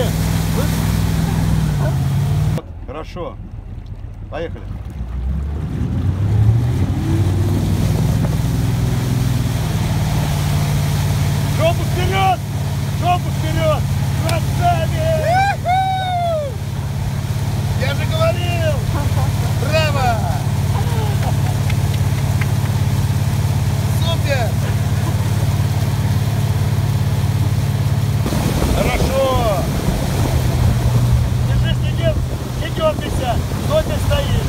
Где? Хорошо. Поехали. Жопу вперед! Хто ти стоїш?